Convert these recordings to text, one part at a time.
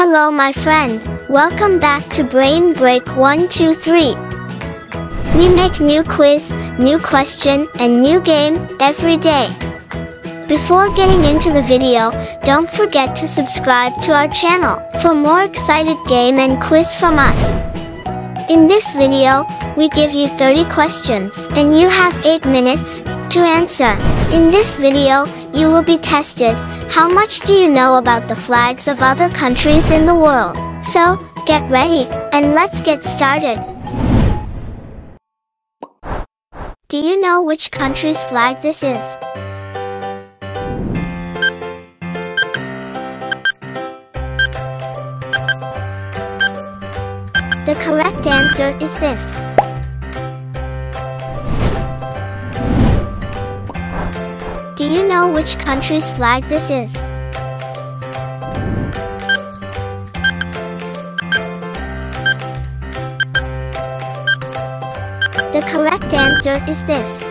Hello, my friend. Welcome back to Brain Break 123. We make new quiz, new question, and new game every day. Before getting into the video, don't forget to subscribe to our channel for more excited game and quiz from us. In this video, we give you 30 questions and you have 8 minutes to answer. In this video, you will be tested. How much do you know about the flags of other countries in the world? So, get ready and let's get started. Do you know which country's flag this is? The correct answer is this. Do you know which country's flag this is? The correct answer is this.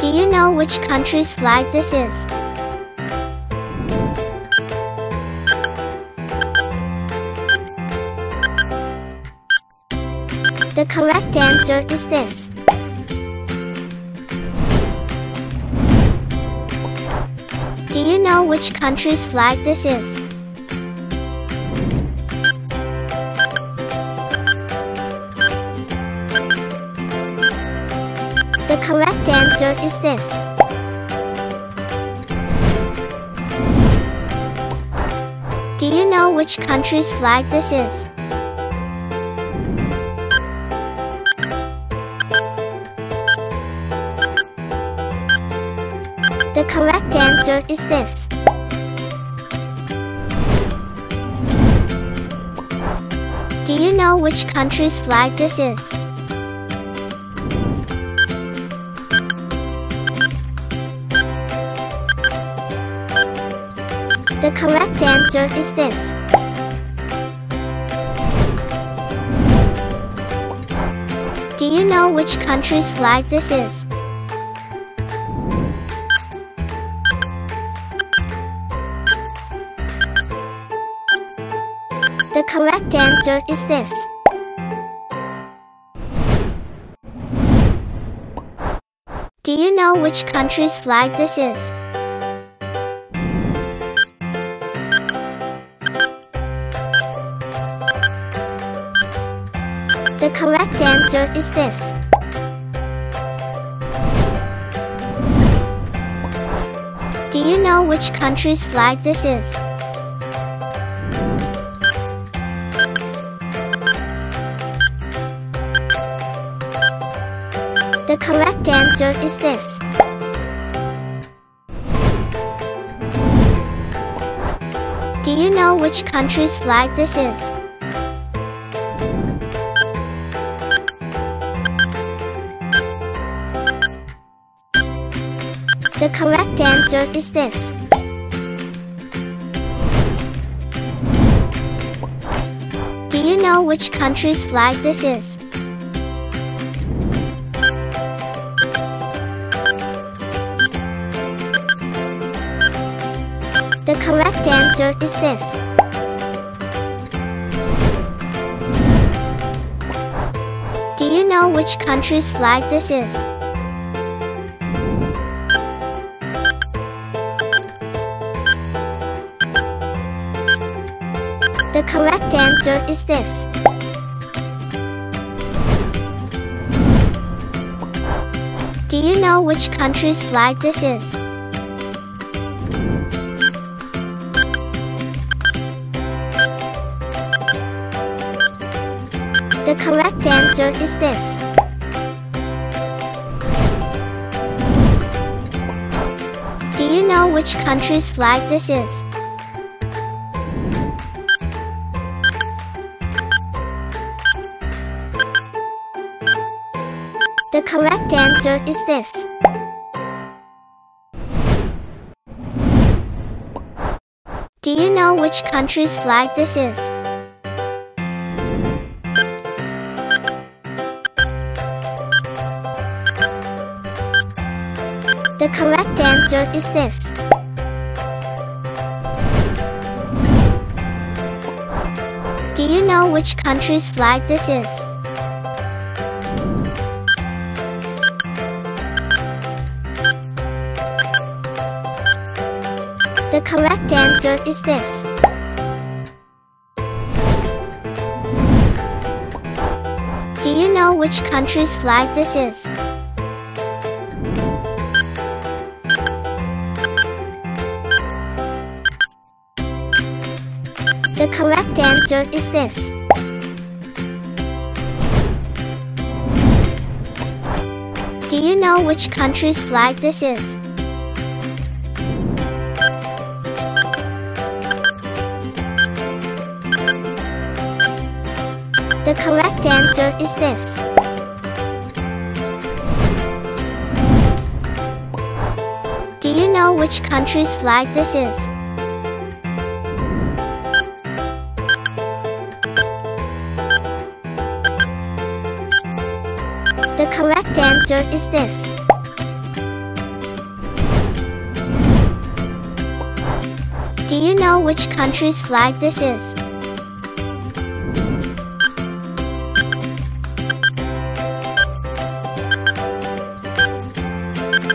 Do you know which country's flag this is? Correct answer is this. Do you know which country's flag this is? The correct answer is this. Do you know which country's flag this is? Is this. Do you know which country's flag this is? The correct answer is this. Do you know which country's flag this is? Correct answer is this. Do you know which country's flag this is? The correct answer is this. Do you know which country's flag this is? The correct answer is this. Do you know which country's flag this is? The correct answer is this. Do you know which country's flag this is? The correct answer is this. Do you know which country's flag this is? The correct answer is this. Do you know which country's flag this is? The correct answer is this. Do you know which country's flag this is? The correct answer is this. Do you know which country's flag this is? Answer is this. Do you know which country's flag this is? The correct answer is this. Do you know which country's flag this is? Correct answer is this. Do you know which country's flag this is? The correct answer is this. Do you know which country's flag this is? Correct answer is this. Do you know which country's flag this is?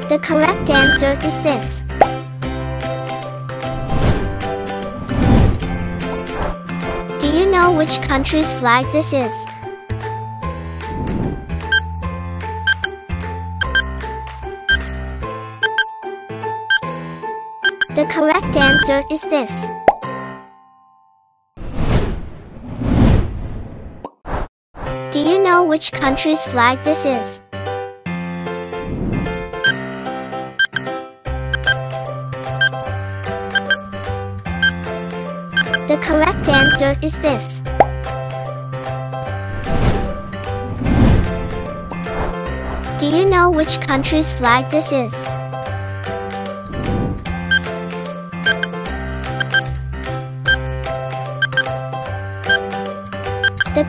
The correct answer is this. Do you know which country's flag this is? The correct answer is this. Do you know which country's flag this is? The correct answer is this. Do you know which country's flag this is?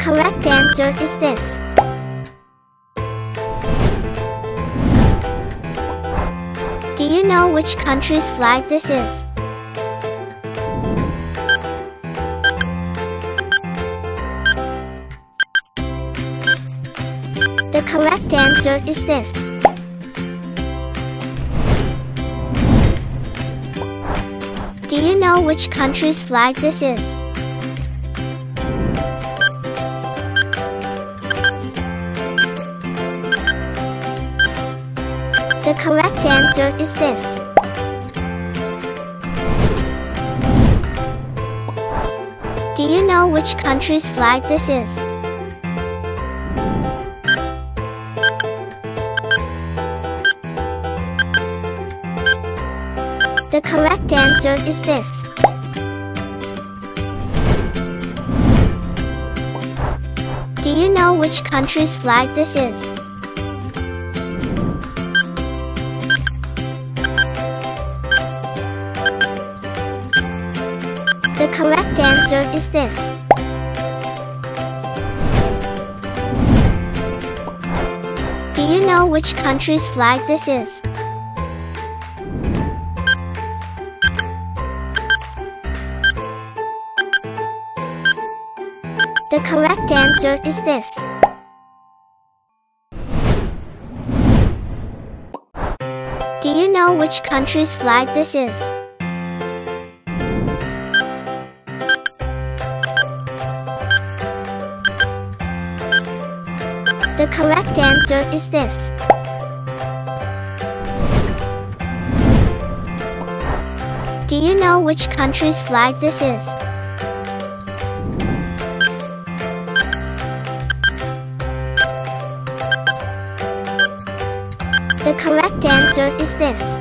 Correct answer is this. Do you know which country's flag this is? The correct answer is this. Do you know which country's flag this is? Answer is this. Do you know which country's flag this is? The correct answer is this. Do you know which country's flag this is? Is this. Do you know which country's flag this is? The correct answer is this. Do you know which country's flag this is? The correct answer is this. Do you know which country's flag this is? The correct answer is this.